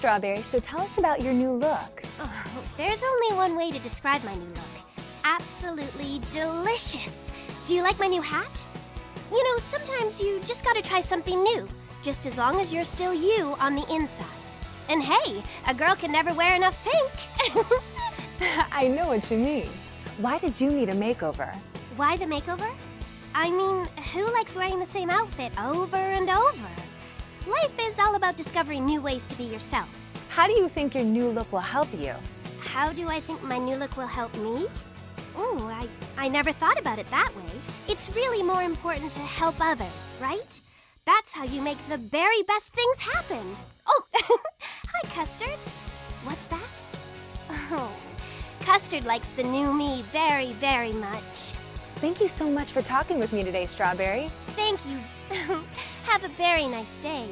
Strawberry, so tell us about your new look. Oh, there's only one way to describe my new look. Absolutely delicious. Do you like my new hat? You know, sometimes you just gotta try something new, just as long as you're still you on the inside. And hey, a girl can never wear enough pink. I know what you mean. Why did you need a makeover? Why the makeover? I mean, who likes wearing the same outfit over and over? Life is all about discovering new ways to be yourself. How do you think your new look will help you? How do I think my new look will help me? Oh, I, I never thought about it that way. It's really more important to help others, right? That's how you make the very best things happen. Oh, hi, Custard. What's that? Oh, Custard likes the new me very, very much. Thank you so much for talking with me today, Strawberry. Thank you. Have a very nice day.